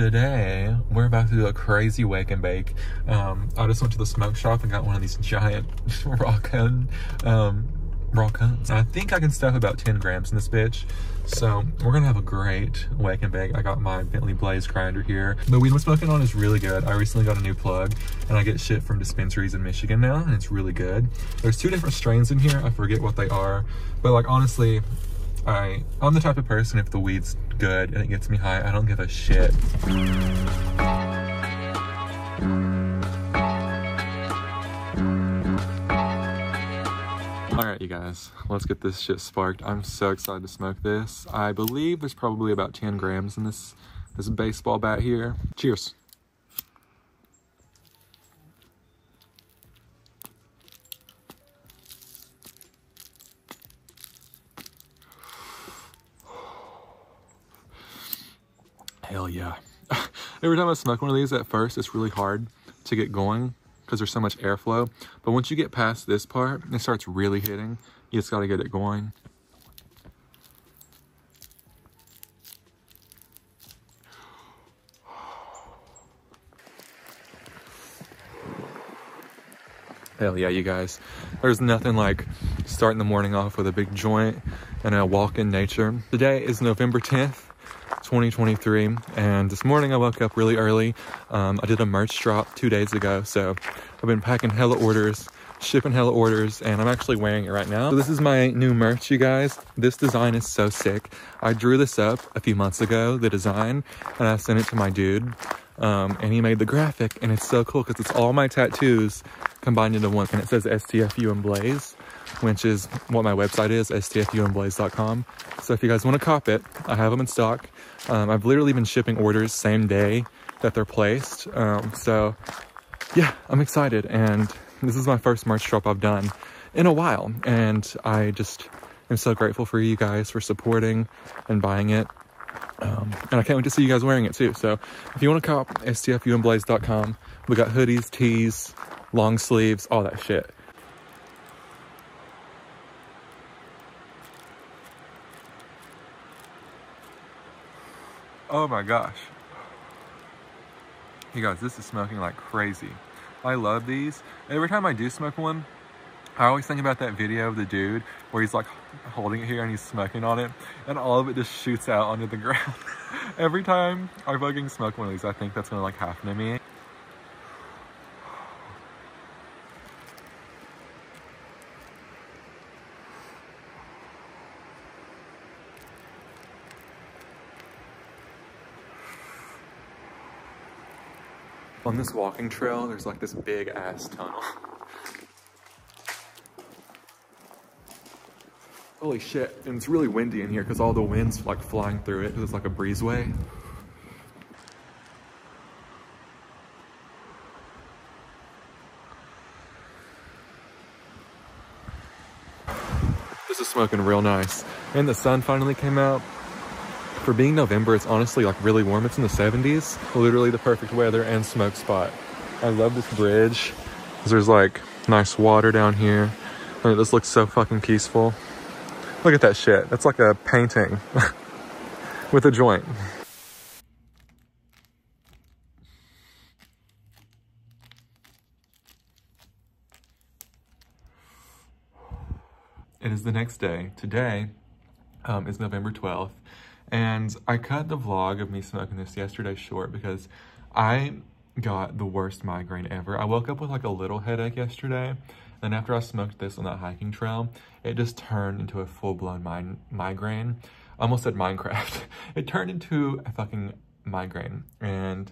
today we're about to do a crazy wake and bake. Um, I just went to the smoke shop and got one of these giant raw cone, um, raw. I think I can stuff about 10 grams in this bitch. So we're gonna have a great wake and bake. I got my Bentley Blaze grinder here. The weed I'm smoking on is really good. I recently got a new plug and I get shit from dispensaries in Michigan now and it's really good. There's two different strains in here. I forget what they are, but like honestly, I, I'm the type of person, if the weed's good and it gets me high, I don't give a shit. All right, you guys, let's get this shit sparked. I'm so excited to smoke this. I believe there's probably about 10 grams in this, this baseball bat here. Cheers. Hell yeah. Every time I smoke one of these at first, it's really hard to get going because there's so much airflow. But once you get past this part, it starts really hitting. You just got to get it going. Hell yeah, you guys. There's nothing like starting the morning off with a big joint and a walk in nature. Today is November 10th. 2023 and this morning I woke up really early. Um, I did a merch drop two days ago so I've been packing hella orders shipping hella orders and I'm actually wearing it right now. So this is my new merch you guys. This design is so sick. I drew this up a few months ago the design and I sent it to my dude um, and he made the graphic and it's so cool because it's all my tattoos combined into one and it says STFU and Blaze which is what my website is, stfuandblaze.com. So if you guys want to cop it, I have them in stock. Um, I've literally been shipping orders same day that they're placed. Um, so yeah, I'm excited. And this is my first merch drop I've done in a while. And I just am so grateful for you guys for supporting and buying it. Um, and I can't wait to see you guys wearing it too. So if you want to cop, stfuandblaze.com. We got hoodies, tees, long sleeves, all that shit. Oh my gosh. You guys, this is smoking like crazy. I love these. Every time I do smoke one, I always think about that video of the dude where he's like holding it here and he's smoking on it and all of it just shoots out onto the ground. Every time I fucking smoke one of these, I think that's gonna like happen to me. On this walking trail, there's like this big ass tunnel. Holy shit, and it's really windy in here because all the wind's like flying through it it's like a breezeway. This is smoking real nice. And the sun finally came out for being November, it's honestly like really warm. It's in the 70s, literally the perfect weather and smoke spot. I love this bridge. There's like nice water down here. And this looks so fucking peaceful. Look at that shit. That's like a painting with a joint. It is the next day. Today um, is November 12th. And I cut the vlog of me smoking this yesterday short because I got the worst migraine ever. I woke up with like a little headache yesterday. And after I smoked this on that hiking trail, it just turned into a full-blown mi migraine. I almost said Minecraft. it turned into a fucking migraine. And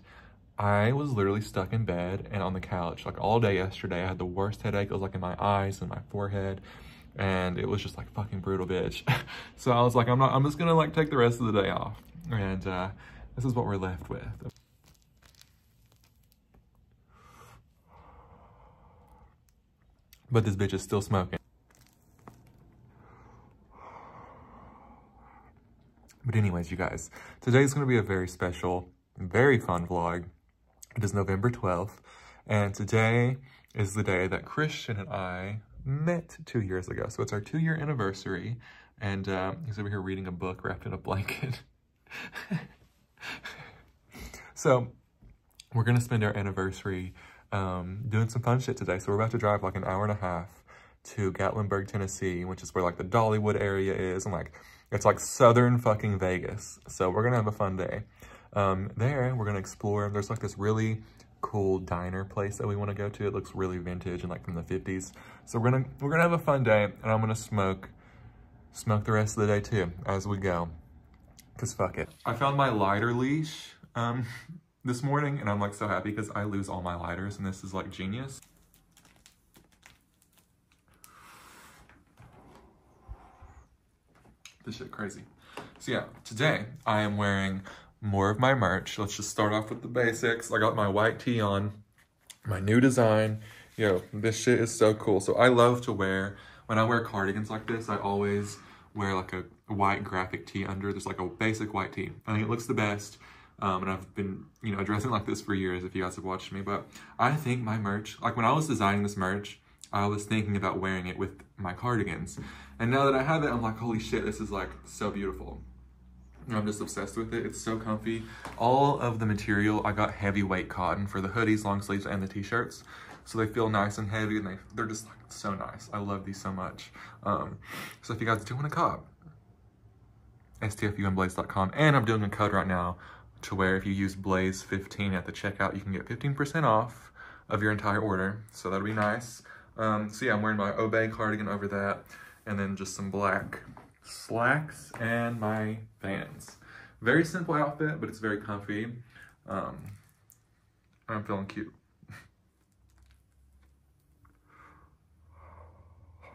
I was literally stuck in bed and on the couch like all day yesterday. I had the worst headache. It was like in my eyes and my forehead and it was just like fucking brutal bitch. so I was like, I'm not, I'm just gonna like take the rest of the day off. And uh, this is what we're left with. But this bitch is still smoking. But anyways, you guys, today's gonna be a very special, very fun vlog. It is November 12th, and today is the day that Christian and I met two years ago. So it's our two year anniversary. And uh, he's over here reading a book wrapped in a blanket. so we're gonna spend our anniversary um, doing some fun shit today. So we're about to drive like an hour and a half to Gatlinburg, Tennessee, which is where like the Dollywood area is. And like, it's like southern fucking Vegas. So we're gonna have a fun day. Um, there, we're gonna explore. There's like this really cool diner place that we want to go to. It looks really vintage and like from the 50s. So we're gonna we're gonna have a fun day and I'm gonna smoke smoke the rest of the day too as we go. Cause fuck it. I found my lighter leash um this morning and I'm like so happy because I lose all my lighters and this is like genius. This shit crazy. So yeah, today I am wearing more of my merch. Let's just start off with the basics. I got my white tee on, my new design. Yo, this shit is so cool. So I love to wear, when I wear cardigans like this, I always wear like a white graphic tee under. There's like a basic white tee. I think it looks the best. Um, and I've been, you know, dressing like this for years if you guys have watched me. But I think my merch, like when I was designing this merch, I was thinking about wearing it with my cardigans. And now that I have it, I'm like, holy shit, this is like so beautiful. I'm just obsessed with it. It's so comfy. All of the material, I got heavyweight cotton for the hoodies, long sleeves, and the t-shirts. So they feel nice and heavy and they, they're just like so nice. I love these so much. Um, so if you guys do want a cop, stfunblaze.com. And I'm doing a code right now to where if you use Blaze15 at the checkout, you can get 15% off of your entire order. So that'll be nice. Um, so yeah, I'm wearing my Obey cardigan over that and then just some black slacks and my Vans. Very simple outfit, but it's very comfy. Um, I'm feeling cute. oh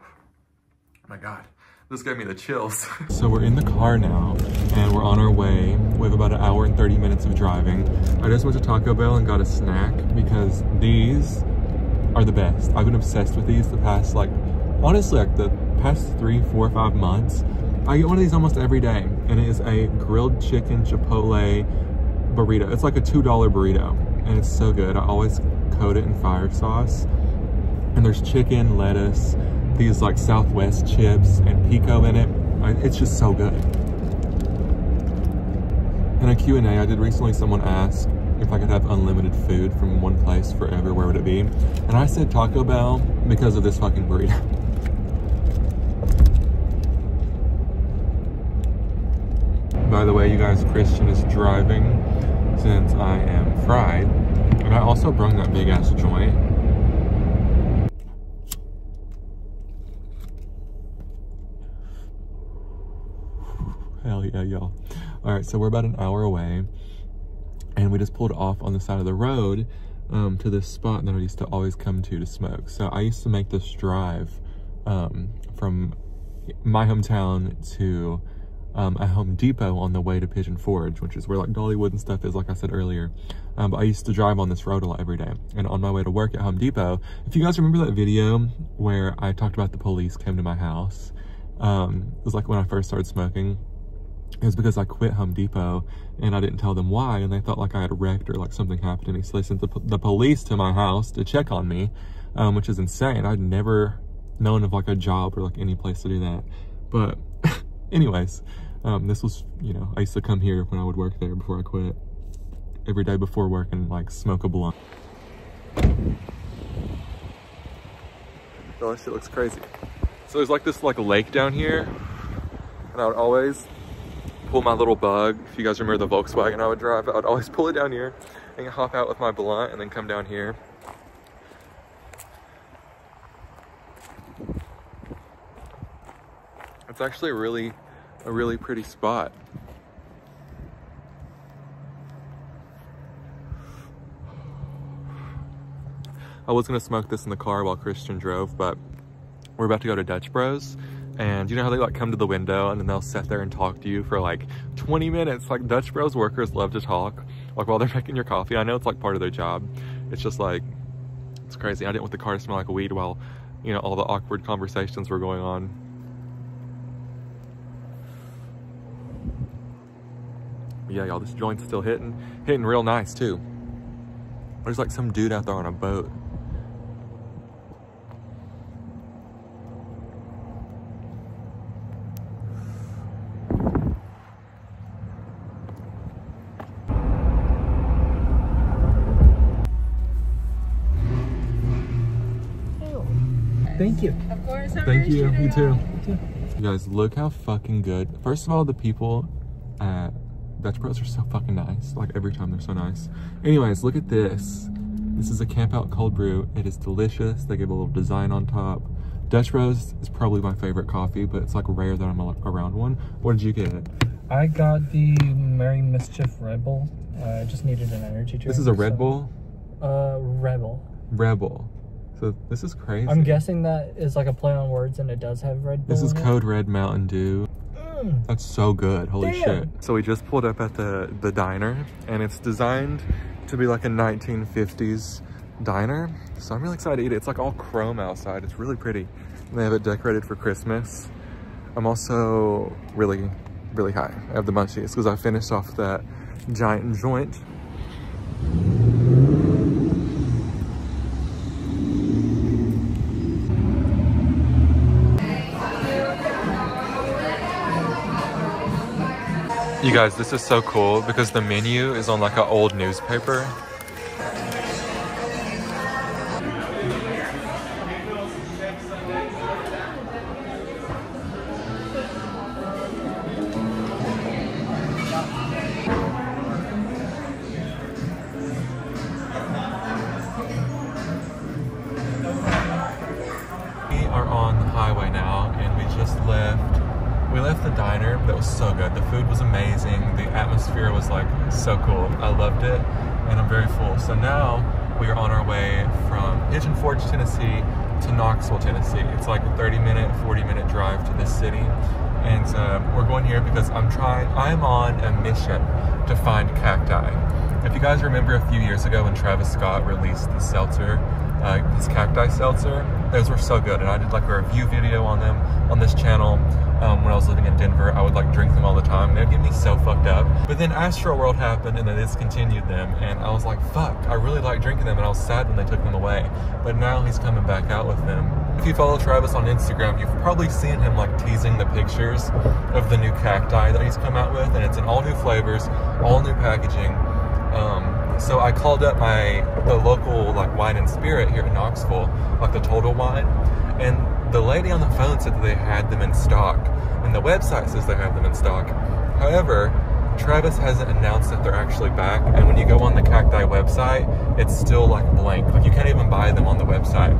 my God, this gave me the chills. so we're in the car now and we're on our way. We have about an hour and 30 minutes of driving. I just went to Taco Bell and got a snack because these are the best. I've been obsessed with these the past like, honestly like the past three, four, five months. I get one of these almost every day, and it is a grilled chicken chipotle burrito. It's like a $2 burrito, and it's so good. I always coat it in fire sauce. And there's chicken, lettuce, these like Southwest chips, and pico in it. It's just so good. In a Q&A I did recently, someone asked if I could have unlimited food from one place forever, where would it be? And I said Taco Bell because of this fucking burrito. By the way, you guys, Christian is driving since I am fried. And I also brung that big ass joint. Hell yeah, y'all. All right, so we're about an hour away and we just pulled off on the side of the road um, to this spot that I used to always come to to smoke. So I used to make this drive um, from my hometown to um, a Home Depot on the way to Pigeon Forge, which is where like Dollywood and stuff is, like I said earlier. Um, but I used to drive on this road a lot every day. And on my way to work at Home Depot, if you guys remember that video where I talked about the police came to my house, um, it was like when I first started smoking. It was because I quit Home Depot and I didn't tell them why and they thought like I had wrecked or like something happened to me. So they sent the, the police to my house to check on me, um, which is insane. I'd never known of like a job or like any place to do that. But anyways, um, this was, you know, I used to come here when I would work there before I quit. Every day before work and like smoke a blunt. Oh, that shit looks crazy. So there's like this like lake down here. And I would always pull my little bug. If you guys remember the Volkswagen I would drive, I would always pull it down here and hop out with my blunt and then come down here. It's actually really a really pretty spot. I was gonna smoke this in the car while Christian drove, but we're about to go to Dutch Bros. And you know how they like come to the window and then they'll sit there and talk to you for like 20 minutes. Like Dutch Bros workers love to talk, like while they're making your coffee. I know it's like part of their job. It's just like, it's crazy. I didn't want the car to smell like weed while, you know, all the awkward conversations were going on. yeah, y'all, this joint's still hitting. Hitting real nice, too. There's like some dude out there on a boat. Thank you. Of course. Thank you. You too. you too. You guys, look how fucking good. First of all, the people at Dutch Bros are so fucking nice. Like every time they're so nice. Anyways, look at this. This is a Camp Out cold brew. It is delicious. They give a little design on top. Dutch Bros is probably my favorite coffee, but it's like rare that I'm around one. What did you get? I got the Merry Mischief Red Bull. Uh, I just needed an energy drink. This is a Red so- Bull Uh, Rebel. Rebel. So this is crazy. I'm guessing that is like a play on words and it does have Red Bull. This is. Code Red Mountain Dew. Mm. That's so good. Holy Damn. shit. So we just pulled up at the, the diner and it's designed to be like a 1950s diner. So I'm really excited to eat it. It's like all chrome outside. It's really pretty. And they have it decorated for Christmas. I'm also really, really high. I have the munchies because I finished off that giant joint. You guys, this is so cool because the menu is on like an old newspaper. Diner that was so good. The food was amazing. The atmosphere was like so cool. I loved it and I'm very full. So now we are on our way from Pigeon Forge, Tennessee to Knoxville, Tennessee. It's like a 30 minute, 40 minute drive to this city. And uh, we're going here because I'm trying, I'm on a mission to find cacti. If you guys remember a few years ago when Travis Scott released the seltzer, uh, his cacti seltzer, those were so good. And I did like a review video on them on this channel um, when I was living in Denver. I would like drink them all the time. They'd get me so fucked up. But then Astroworld happened and they discontinued them. And I was like, fuck, I really like drinking them. And I was sad when they took them away. But now he's coming back out with them. If you follow Travis on Instagram, you've probably seen him like teasing the pictures of the new cacti that he's come out with. And it's in all new flavors, all new packaging. Um, so I called up my the local like wine and spirit here in Knoxville, like the Total Wine, and the lady on the phone said that they had them in stock, and the website says they have them in stock. However, Travis hasn't announced that they're actually back, and when you go on the Cacti website, it's still like blank. Like you can't even buy them on the website.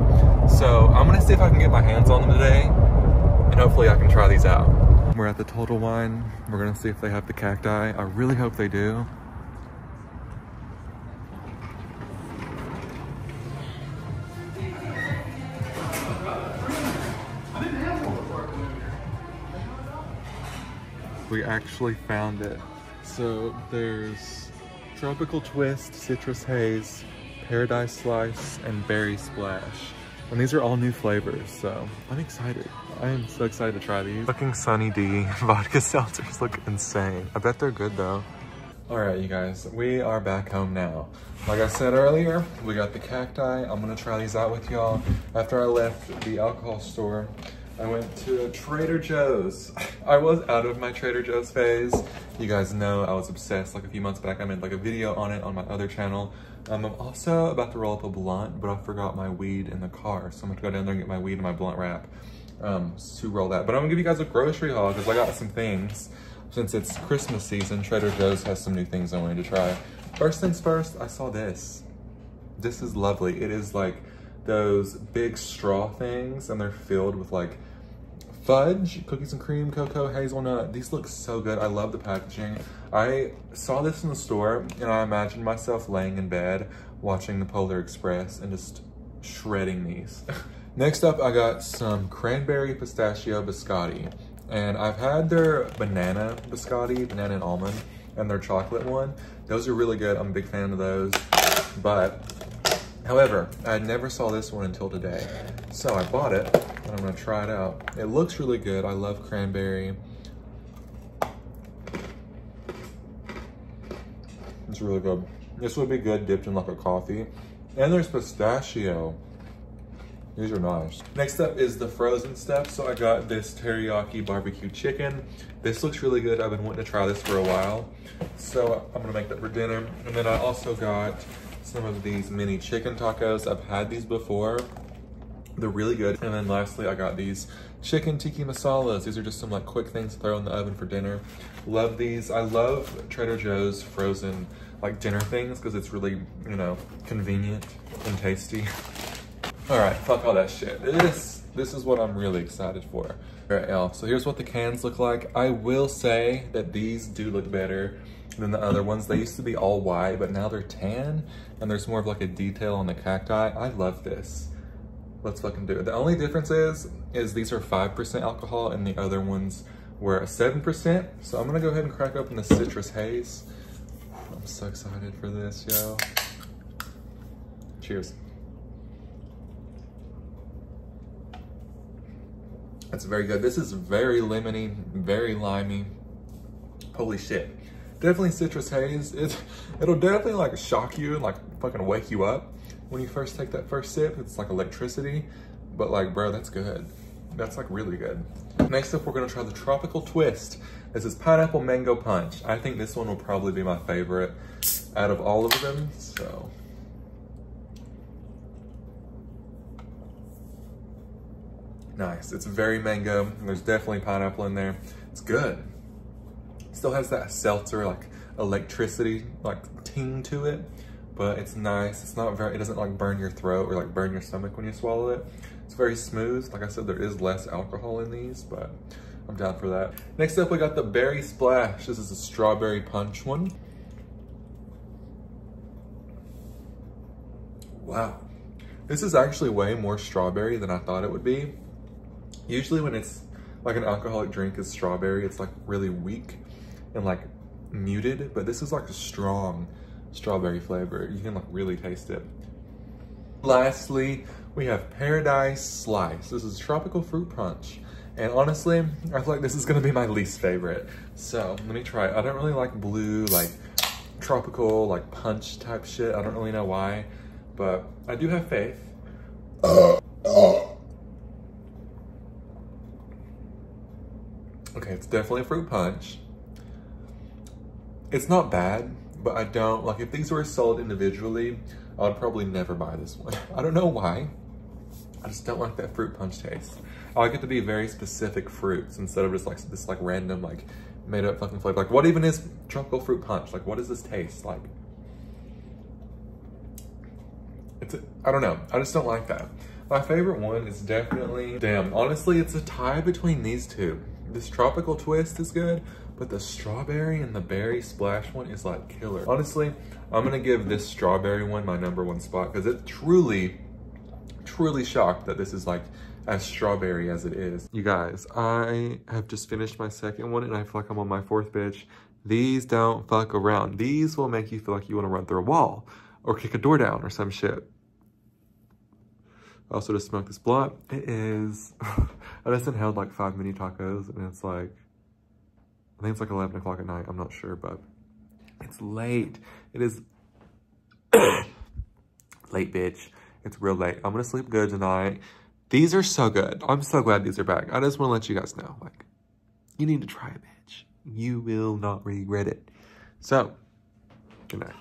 So I'm gonna see if I can get my hands on them today, and hopefully I can try these out. We're at the Total Wine. We're gonna see if they have the cacti. I really hope they do. Actually found it. So there's Tropical Twist, Citrus Haze, Paradise Slice, and Berry Splash. And these are all new flavors, so I'm excited. I am so excited to try these. Fucking Sunny D vodka seltzers look insane. I bet they're good though. All right, you guys, we are back home now. Like I said earlier, we got the cacti. I'm gonna try these out with y'all. After I left the alcohol store, I went to Trader Joe's. I was out of my Trader Joe's phase. You guys know I was obsessed like a few months back. I made like a video on it on my other channel. Um, I'm also about to roll up a blunt, but I forgot my weed in the car. So I'm gonna go down there and get my weed and my blunt wrap um, to roll that. But I'm gonna give you guys a grocery haul because I got some things. Since it's Christmas season, Trader Joe's has some new things I wanted to try. First things first, I saw this. This is lovely. It is like those big straw things and they're filled with like fudge, cookies and cream, cocoa, hazelnut. These look so good. I love the packaging. I saw this in the store and I imagined myself laying in bed watching the Polar Express and just shredding these. Next up, I got some cranberry pistachio biscotti. And I've had their banana biscotti, banana and almond, and their chocolate one. Those are really good. I'm a big fan of those. But However, I never saw this one until today. So I bought it and I'm gonna try it out. It looks really good. I love cranberry. It's really good. This would be good dipped in like a coffee. And there's pistachio. These are nice. Next up is the frozen stuff. So I got this teriyaki barbecue chicken. This looks really good. I've been wanting to try this for a while. So I'm gonna make that for dinner. And then I also got some of these mini chicken tacos. I've had these before, They're really good. And then lastly, I got these chicken tiki masalas. These are just some like quick things to throw in the oven for dinner. Love these. I love Trader Joe's frozen like dinner things because it's really, you know, convenient and tasty. All right, fuck all that shit. This, this is what I'm really excited for. All right, y'all, so here's what the cans look like. I will say that these do look better than the other ones. They used to be all white, but now they're tan, and there's more of like a detail on the cacti. I love this. Let's fucking do it. The only difference is, is these are 5% alcohol and the other ones were 7%. So I'm gonna go ahead and crack open the Citrus Haze. I'm so excited for this, yo. Cheers. That's very good. This is very lemony, very limey. Holy shit. Definitely citrus haze. It, it'll definitely like shock you and like fucking wake you up when you first take that first sip. It's like electricity, but like, bro, that's good. That's like really good. Next up, we're gonna try the Tropical Twist. This is Pineapple Mango Punch. I think this one will probably be my favorite out of all of them, so. Nice, it's very mango. There's definitely pineapple in there. It's good. Still has that seltzer, like electricity, like ting to it, but it's nice. It's not very, it doesn't like burn your throat or like burn your stomach when you swallow it. It's very smooth. Like I said, there is less alcohol in these, but I'm down for that. Next up, we got the Berry Splash. This is a strawberry punch one. Wow. This is actually way more strawberry than I thought it would be. Usually when it's like an alcoholic drink is strawberry, it's like really weak and like muted, but this is like a strong strawberry flavor. You can like really taste it. Lastly, we have Paradise Slice. This is tropical fruit punch. And honestly, I feel like this is gonna be my least favorite. So let me try it. I don't really like blue, like tropical, like punch type shit. I don't really know why, but I do have faith. Okay, it's definitely a fruit punch. It's not bad, but I don't, like if these were sold individually, I would probably never buy this one. I don't know why. I just don't like that fruit punch taste. I like it to be very specific fruits instead of just like this like random like made up fucking flavor. Like what even is tropical fruit punch? Like what does this taste like? It's, I don't know. I just don't like that. My favorite one is definitely, damn, honestly, it's a tie between these two. This tropical twist is good, but the strawberry and the berry splash one is like killer. Honestly, I'm gonna give this strawberry one my number one spot because it truly, truly shocked that this is like as strawberry as it is. You guys, I have just finished my second one and I feel like I'm on my fourth bitch. These don't fuck around. These will make you feel like you wanna run through a wall or kick a door down or some shit. I also just smoked this blunt. It is, I just inhaled like five mini tacos and it's like, I think it's like 11 o'clock at night. I'm not sure, but it's late. It is late, bitch. It's real late. I'm gonna sleep good tonight. These are so good. I'm so glad these are back. I just wanna let you guys know, like, you need to try it, bitch. You will not regret it. So, good night.